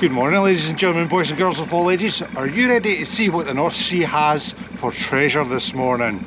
Good morning ladies and gentlemen, boys and girls of all ages. Are you ready to see what the North Sea has for treasure this morning?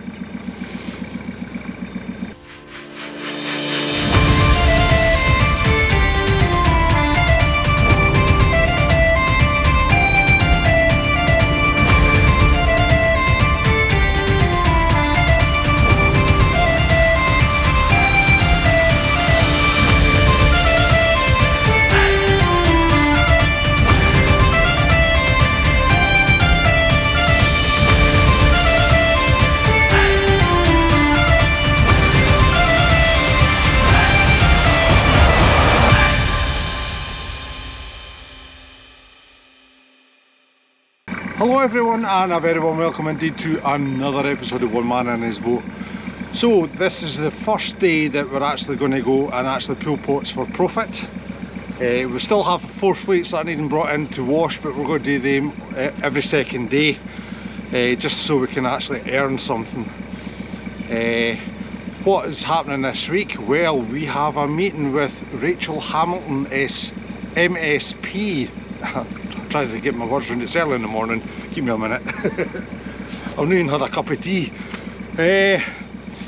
Hello everyone and a very warm welcome indeed to another episode of One Man and His Boat. So this is the first day that we're actually going to go and actually pull pots for profit. Uh, we still have four fleets that are needing brought in to wash but we're going to do them uh, every second day uh, just so we can actually earn something. What is happening this week? Well we have a meeting with Rachael Hamilton S MSP trying to get my words around. It's early in the morning. Give me a minute. I've not even had a cup of tea. Uh,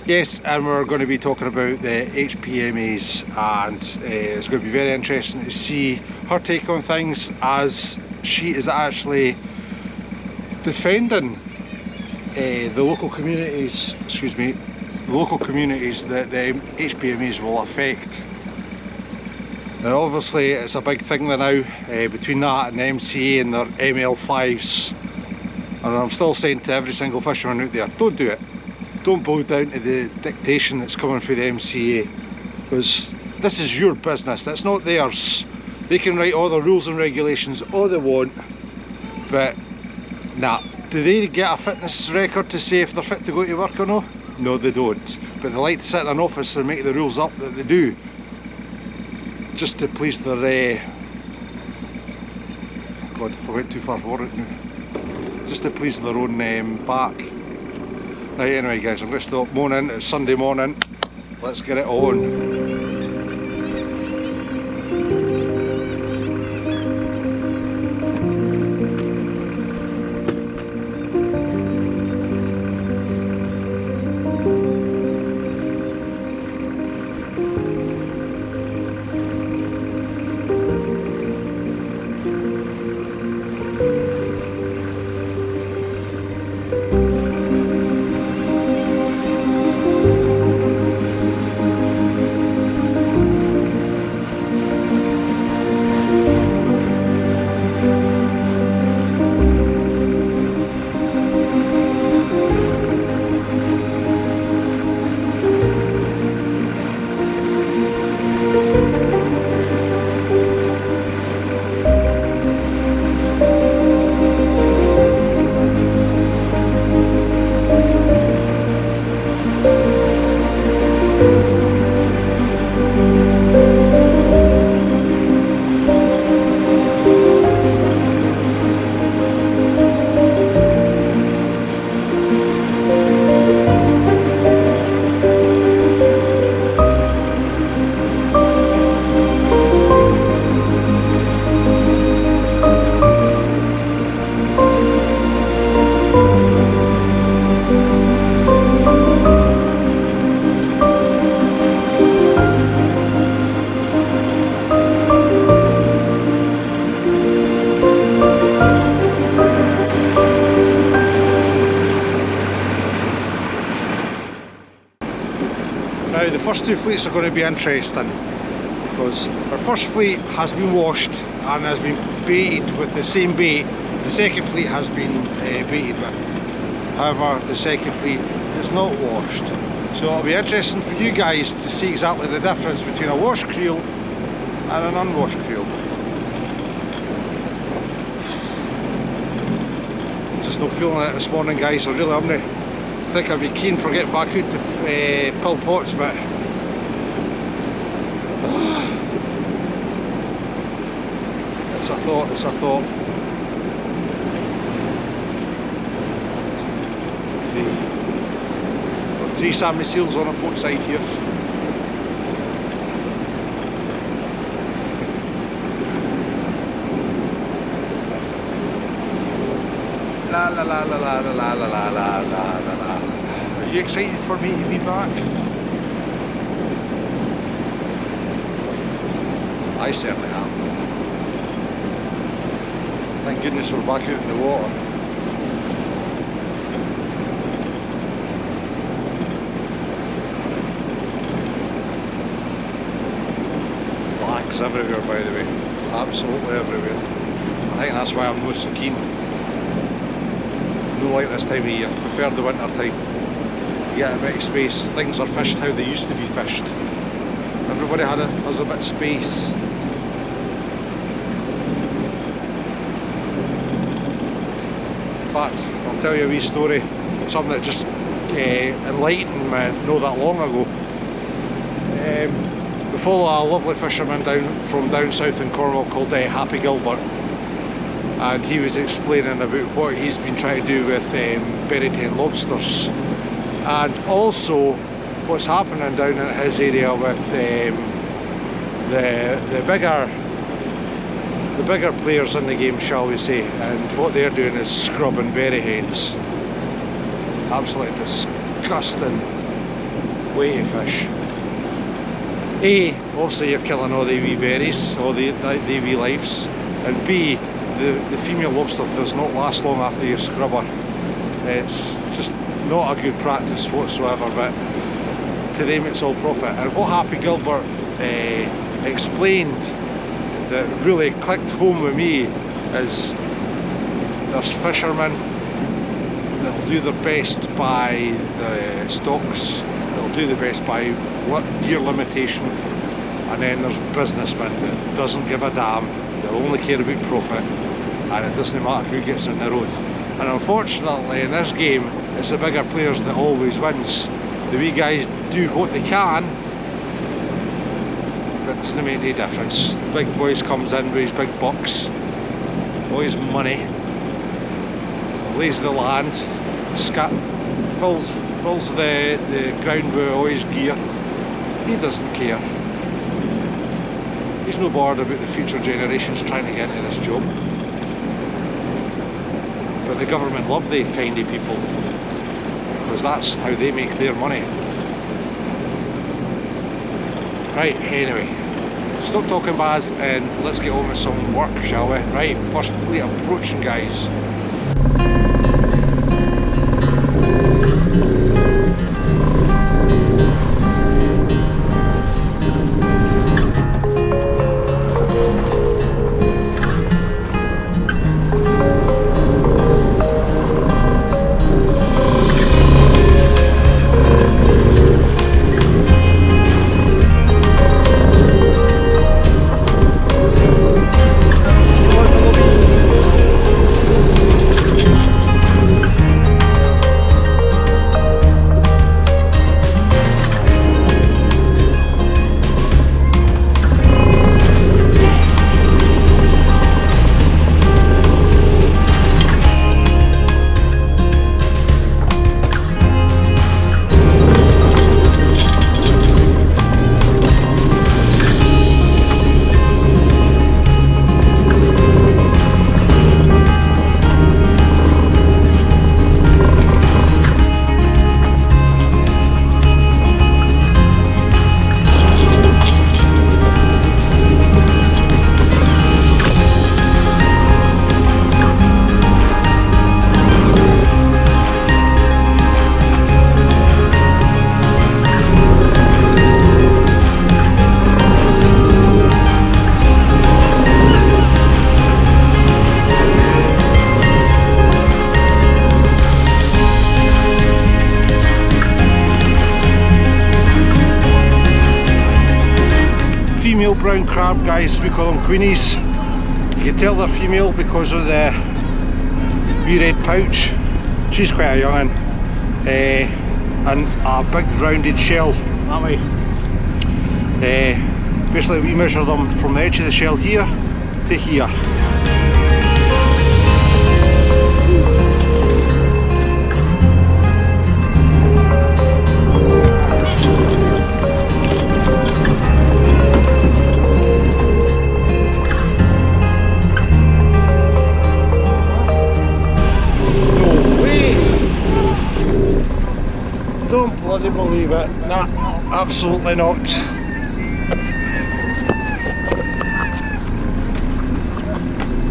yes, and we're going to be talking about the HPMAs and uh, it's going to be very interesting to see her take on things as she is actually defending uh, the local communities, excuse me, the local communities that the HPMAs will affect. Now obviously it's a big thing now uh, between that and the MCA and their ML5s and I'm still saying to every single fisherman out there, don't do it. Don't bow down to the dictation that's coming through the MCA because this is your business, it's not theirs. They can write all the rules and regulations all they want but nah, do they get a fitness record to say if they're fit to go to work or not? No they don't, but they like to sit in an office and make the rules up that they do just to please their uh, God, I went too far forward now. Just to please their own um, back. Right, anyway guys, I'm going to stop moaning. It's Sunday morning. Let's get it on. First two fleets are going to be interesting because our first fleet has been washed and has been baited with the same bait the second fleet has been uh, baited with. However the second fleet is not washed. So it'll be interesting for you guys to see exactly the difference between a washed creel and an unwashed creel. Just not feeling it this morning guys, I really am not I think I'd be keen for getting back out to uh, pots but It's a thought, it's a thought. Three, got three Sammy seals on, a both side here. La la la la la la la la la la la Are you excited for me to be back? I certainly am. Goodness we're back out in the water. Flags everywhere by the way, absolutely everywhere. I think that's why I'm most so keen. No like this time of year, prefer the winter time. You get a bit of space, things are fished how they used to be fished. Everybody had a, has a bit of space. Fact, I'll tell you a wee story, something that just uh, enlightened me not that long ago. Um, we follow a lovely fisherman down from down south in Cornwall called uh, Happy Gilbert and he was explaining about what he's been trying to do with um, berry lobsters and also what's happening down in his area with um, the the bigger the bigger players in the game shall we say and what they're doing is scrubbing berry hens absolutely disgusting way to fish. A, obviously you're killing all the wee berries, all the, the, the wee lives and B, the, the female lobster does not last long after you scrub her. It's just not a good practice whatsoever but to them it's all profit. And what Happy Gilbert uh, explained that really clicked home with me is there's fishermen that'll do their best by the stocks they'll do the best by year limitation and then there's businessmen that doesn't give a damn they'll only care about profit and it doesn't matter who gets in the road and unfortunately in this game it's the bigger players that always wins. The wee guys do what they can, doesn't make any difference. Big boys comes in with his big bucks, all his money, lays the land, scat, fills, fills the, the ground with all his gear. He doesn't care. He's no bothered about the future generations trying to get into this job. But the government love the kind of people because that's how they make their money. Right, anyway, stop talking Baz and let's get on with some work, shall we? Right, first fleet approaching guys. Female brown crab guys, we call them queenies. You can tell they're female because of the wee red pouch. She's quite a young one. Uh, and a big rounded shell that way. Uh, basically we measure them from the edge of the shell here to here. Believe it. Nah, absolutely not.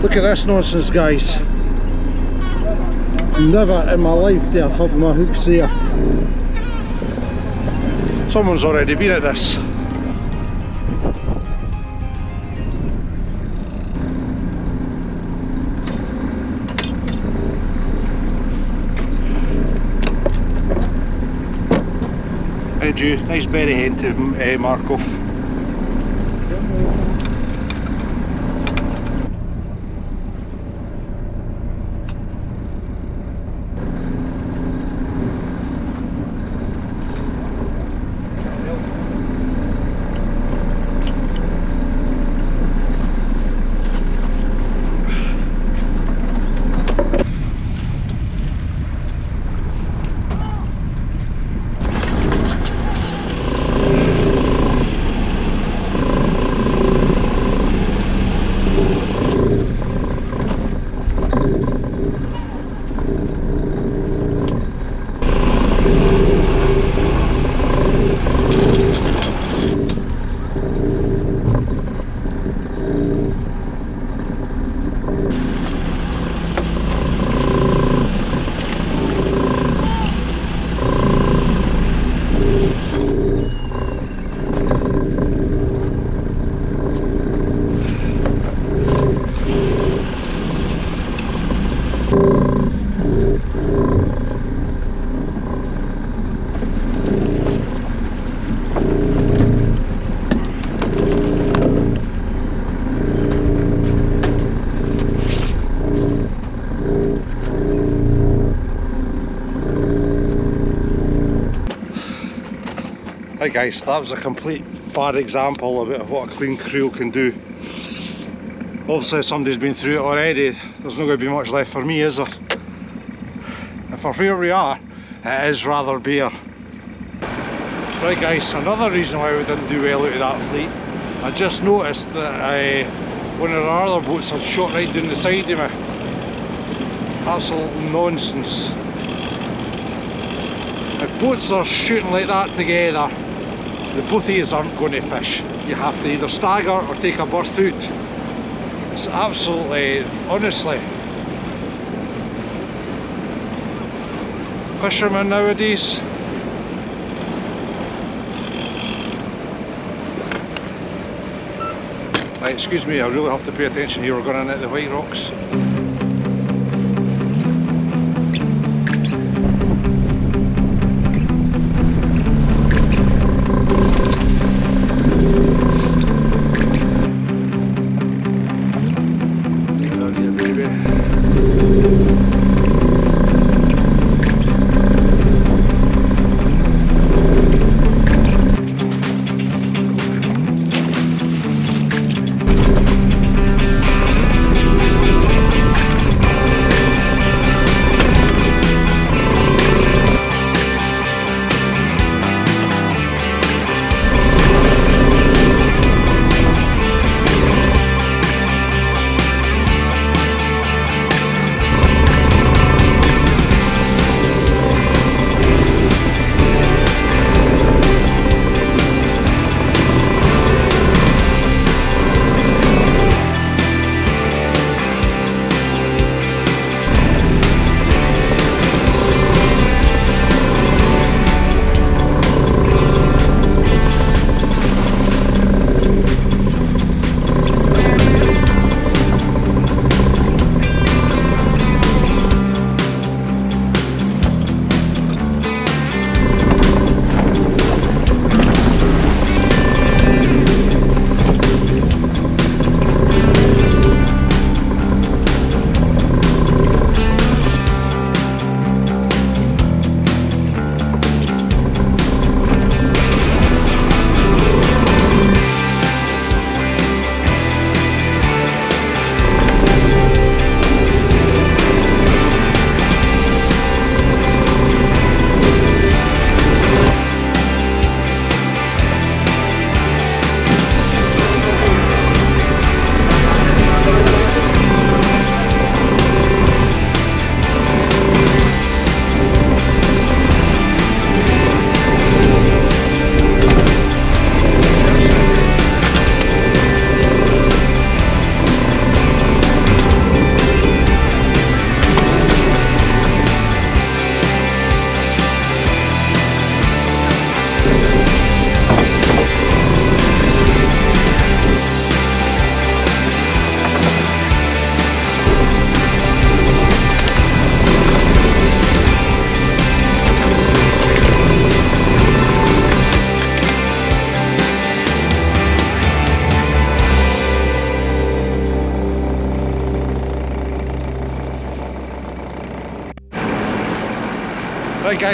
Look at this nonsense guys. Never in my life did I have my hooks there. Someone's already been at this. Hey nice berry hen to uh, mark Right guys, that was a complete bad example of what a clean creel can do. Obviously if somebody's been through it already, there's not going to be much left for me, is there? And for where we are, it is rather bare. Right guys, another reason why we didn't do well out of that fleet, I just noticed that uh, one of our other boats had shot right down the side of me. Absolute nonsense. If boats are shooting like that together, the of aren't going to fish. You have to either stagger or take a berth out. It's absolutely, honestly, fishermen nowadays. Right, excuse me, I really have to pay attention here, we're going in at the White Rocks.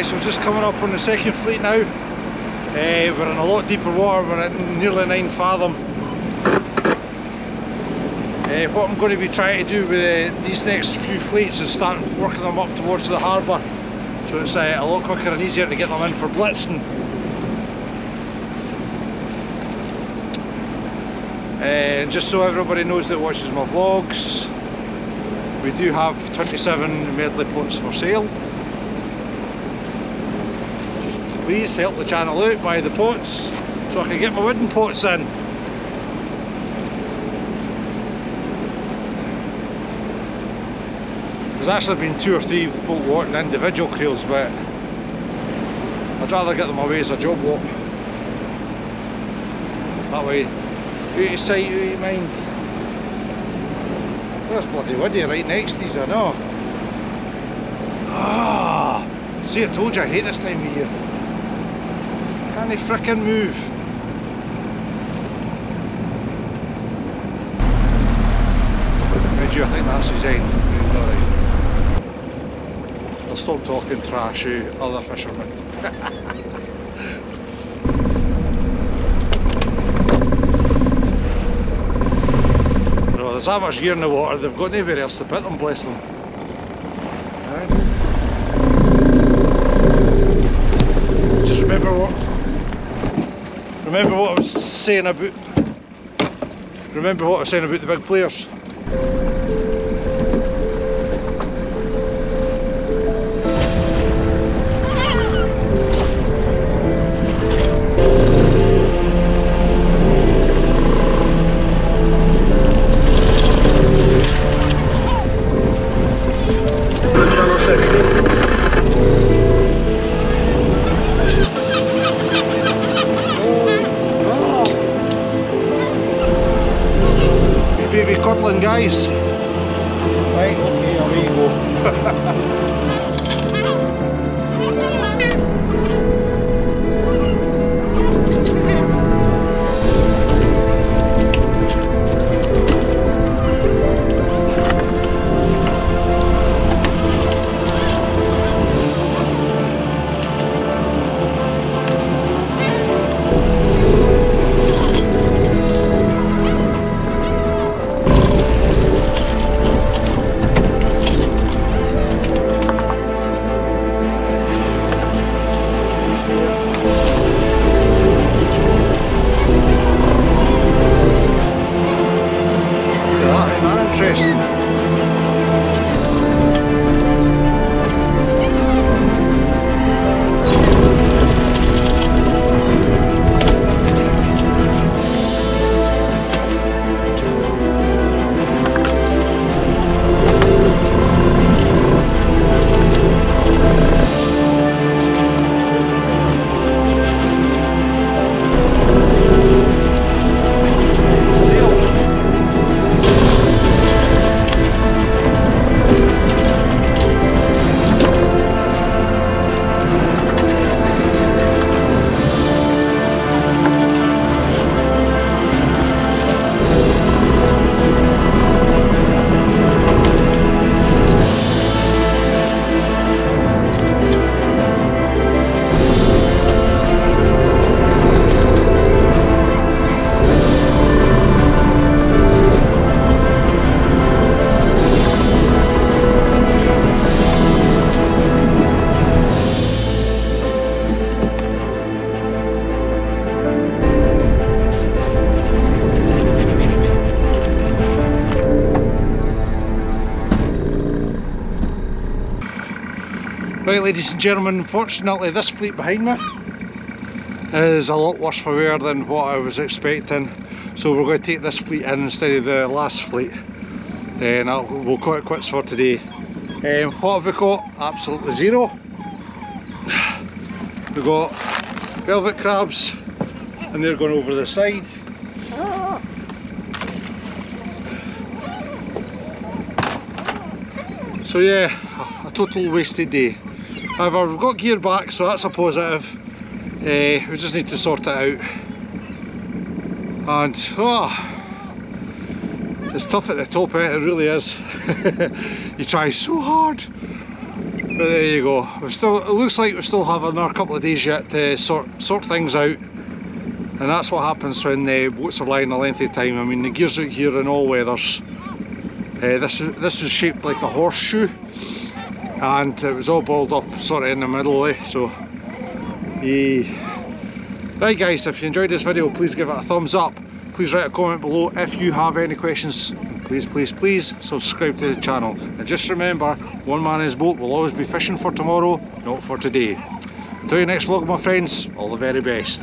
Right we're just coming up on the second fleet now. Uh, we're in a lot deeper water, we're at nearly 9 fathom. Uh, what I'm going to be trying to do with uh, these next few fleets is start working them up towards the harbour. So it's a lot quicker and easier to get them in for blitzing. And just so everybody knows that watches my vlogs, we do have 27 medley pots for sale. Please help the channel out, by the pots, so I can get my wooden pots in. There's actually been two or three folk wanting individual creels, but I'd rather get them away as a job walk. That way, out of sight, out of mind. There's bloody woody right next to these, I know. Ah, see I told you I hate this time of year. Can't he frickin' move? You, I think that's his end. Alright. I'll stop talking trash to other fishermen. There's that much gear in the water, they've got nowhere else to put them, bless them. Just remember what remember what I was saying about remember what I was saying about the big players. Right ladies and gentlemen, unfortunately this fleet behind me is a lot worse for wear than what I was expecting. So we're going to take this fleet in instead of the last fleet. And I'll, we'll call it quits for today. Um, what have we got? Absolutely zero. We've got velvet crabs and they're going over the side. So yeah, a a total wasted day. However, we've got gear back, so that's a positive. Eh, we just need to sort it out. And, oh, it's tough at the top, eh? it really is. you try so hard. But there you go. We still it looks like we still have another couple of days yet to sort sort things out. And that's what happens when the boats are lying a lengthy time. I mean the gear's out here in all weathers. Uh, this this was shaped like a horseshoe and it was all balled up sort of in the middle eh? so yeah. Right guys, if you enjoyed this video please give it a thumbs up. Please write a comment below if you have any questions. Please, please, please subscribe to the channel. And just remember, one man boat will always be fishing for tomorrow, not for today. Until your next vlog my friends, all the very best.